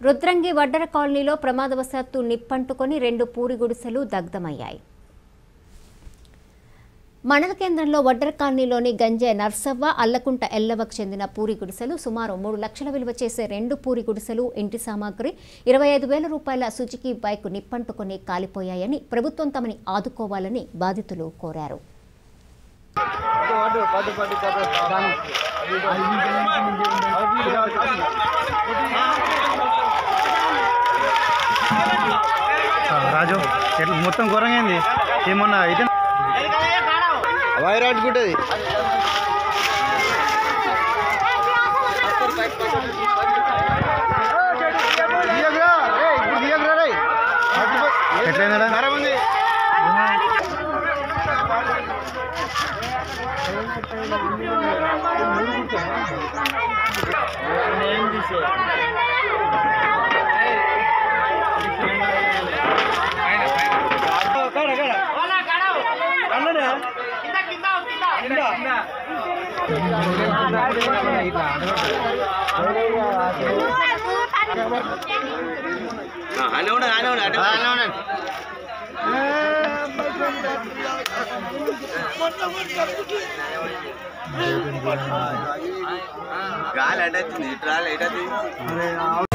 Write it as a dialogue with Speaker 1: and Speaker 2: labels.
Speaker 1: రుద్రంగి వడ్డర కాలనీలో ప్రమాదవశాత్తు నిప్పంటుకొని రెండు పూరి గుడిసెలు దగ్ధమయ్యాయి మండల కేంద్రంలో వడ్డర కాలనీలోని గంజే నర్సవ్వ అల్లకుంట ఎల్లవకు చెందిన పూరి గుడిసెలు సుమారు మూడు లక్షల విలువ చేసే రెండు పూరి గుడిసెలు ఇంటి సామాగ్రి ఇరవై ఐదు వేల రూపాయల సుజుకి బైక్ నిప్పంటుకొని కాలిపోయాయని ప్రభుత్వం తమని ఆదుకోవాలని బాధితులు కోరారు
Speaker 2: రాజు ఎట్లా మొత్తం ఘోరంగా అయింది? ఏమన్నా అయితే
Speaker 3: వైర్ అడ్డుకుంటుంది
Speaker 2: ఎట్లయిందా
Speaker 3: ఆయన ఉండండి ఆయన ఉండండి ఆయన ఉండండి గాలి అడ్డొచ్చింది. ఇటు రాలే ఇటు